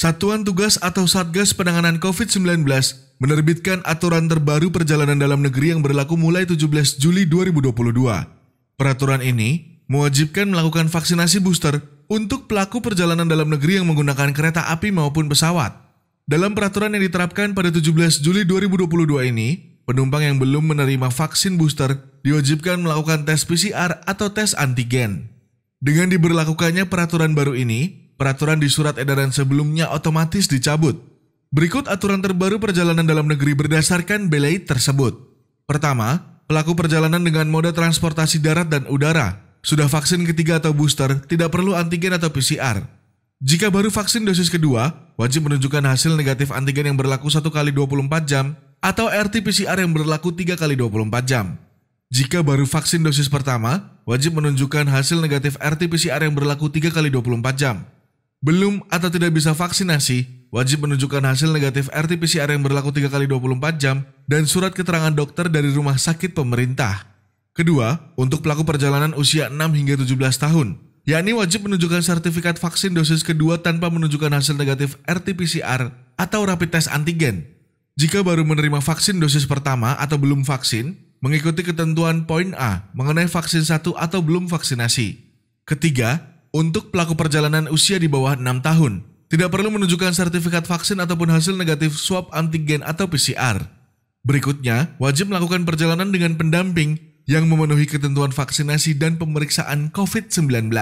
Satuan Tugas atau Satgas Penanganan COVID-19 menerbitkan aturan terbaru perjalanan dalam negeri yang berlaku mulai 17 Juli 2022. Peraturan ini mewajibkan melakukan vaksinasi booster untuk pelaku perjalanan dalam negeri yang menggunakan kereta api maupun pesawat. Dalam peraturan yang diterapkan pada 17 Juli 2022 ini, penumpang yang belum menerima vaksin booster diwajibkan melakukan tes PCR atau tes antigen. Dengan diberlakukannya peraturan baru ini, peraturan di surat edaran sebelumnya otomatis dicabut. Berikut aturan terbaru perjalanan dalam negeri berdasarkan belait tersebut. Pertama, pelaku perjalanan dengan moda transportasi darat dan udara sudah vaksin ketiga atau booster tidak perlu antigen atau PCR. Jika baru vaksin dosis kedua, wajib menunjukkan hasil negatif antigen yang berlaku 1 kali 24 jam atau RT-PCR yang berlaku 3 kali 24 jam. Jika baru vaksin dosis pertama, wajib menunjukkan hasil negatif RT-PCR yang berlaku 3 kali 24 jam. Belum atau tidak bisa vaksinasi, wajib menunjukkan hasil negatif RT-PCR yang berlaku 3 kali 24 jam dan surat keterangan dokter dari rumah sakit pemerintah. Kedua, untuk pelaku perjalanan usia 6 hingga 17 tahun, yakni wajib menunjukkan sertifikat vaksin dosis kedua tanpa menunjukkan hasil negatif RT-PCR atau rapid test antigen. Jika baru menerima vaksin dosis pertama atau belum vaksin, mengikuti ketentuan poin A mengenai vaksin satu atau belum vaksinasi. Ketiga, untuk pelaku perjalanan usia di bawah 6 tahun, tidak perlu menunjukkan sertifikat vaksin ataupun hasil negatif swab antigen atau PCR. Berikutnya, wajib melakukan perjalanan dengan pendamping yang memenuhi ketentuan vaksinasi dan pemeriksaan COVID-19.